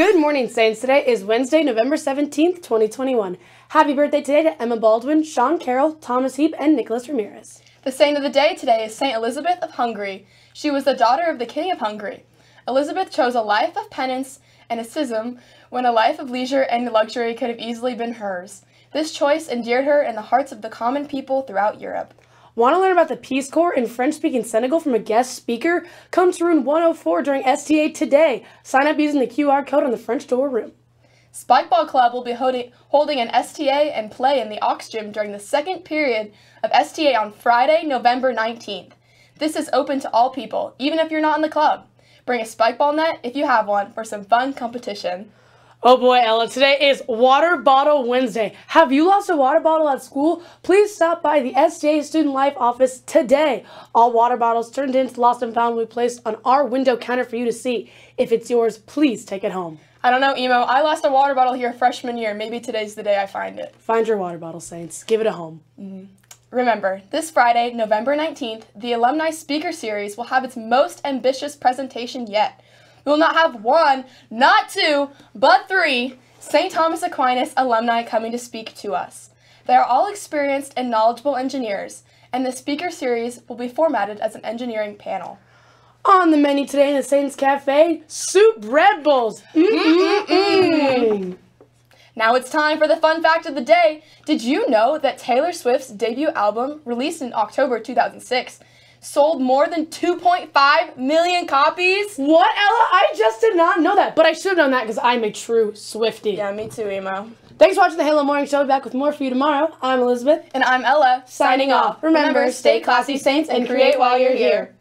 Good morning, Saints. Today is Wednesday, November 17th, 2021. Happy birthday today to Emma Baldwin, Sean Carroll, Thomas Heap, and Nicholas Ramirez. The saint of the day today is Saint Elizabeth of Hungary. She was the daughter of the King of Hungary. Elizabeth chose a life of penance and asceticism when a life of leisure and luxury could have easily been hers. This choice endeared her in the hearts of the common people throughout Europe. Want to learn about the Peace Corps in French speaking Senegal from a guest speaker? Come to Room 104 during STA today. Sign up using the QR code on the French door room. Spikeball Club will be holding, an STA and play in the Aux Gym during the second period of STA on Friday, November 19th. This is open to all people, even if you're not in the club. Bring a spikeball net if you have one for some fun competition. Oh boy, Ella, today is Water Bottle Wednesday. Have you lost a water bottle at school? Please stop by the STA Student Life office today. All water bottles turned in to lost and found will be placed on our window counter for you to see. If it's yours, please take it home. I don't know, Emo. I lost a water bottle here freshman year. Maybe today's the day I find it. Find your water bottle, Saints. Give it a home. Mm-hmm. Remember, this Friday, November 19th, the Alumni Speaker Series will have its most ambitious presentation yet. We will not have one, not two, but three St. Thomas Aquinas alumni coming to speak to us. They are all experienced and knowledgeable engineers, and the speaker series will be formatted as an engineering panel. On the menu today in the Saints Cafe, soup Red Bulls. Mm-mm-mm. Now it's time for the fun fact of the day. Did you know that Taylor Swift's debut album, released in October 2006, sold more than 2.5 million copies? What, Ella? I just did not know that, but I should have known that because I'm a true Swiftie. Yeah, me too, Emo. Thanks for watching the Halo Morning Show. Back with more for you tomorrow. I'm Elizabeth. And I'm Ella, signing, signing off. Remember, stay classy, Saints, and create while you're here.